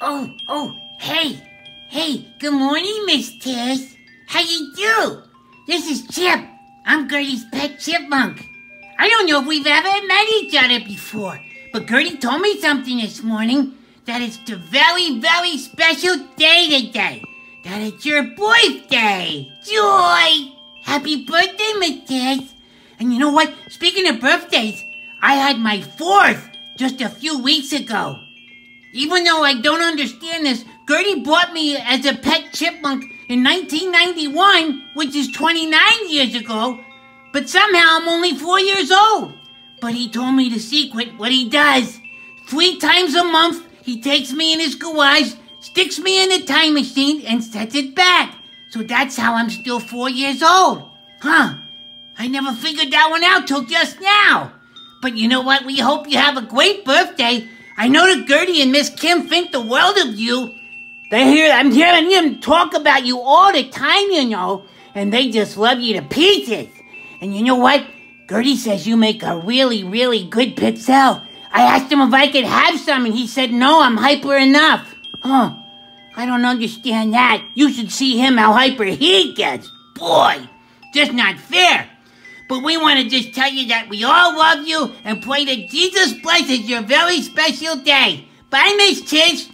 Oh, oh, hey, hey, good morning, Miss Tish. How you do? This is Chip. I'm Guerty's pet chipmunk. I don't know if we've ever met each other before, but Guerty told me something this morning that it's the very, very special day today. That it's your birthday. Joy! Happy birthday, Miss Tish. And you know what? Speaking of birthdays, I had my fourth just a few weeks ago. Even though I don't understand this, Guerty bought me as a pet chipmunk in 1991, which is 29 years ago, but somehow I'm only four years old. But he told me the secret, what he does. Three times a month, he takes me in his garage, sticks me in a time machine, and sets it back. So that's how I'm still four years old. Huh. I never figured that one out till just now. But you know what? We hope you have a great birthday. I know that Guerty and Miss Kim think the world of you. They hear I'm hearing them talk about you all the time, you know, and they just love you to pieces. And you know what? Guerty says you make a really, really good pizzelle. I asked him if I could have some, and he said no, I'm hyper enough. Huh. I don't understand that. You should see him how hyper he gets. Boy, just not fair. But we want to just tell you that we all love you and pray that Jesus blesses your very special day. Bye, Miss Tish.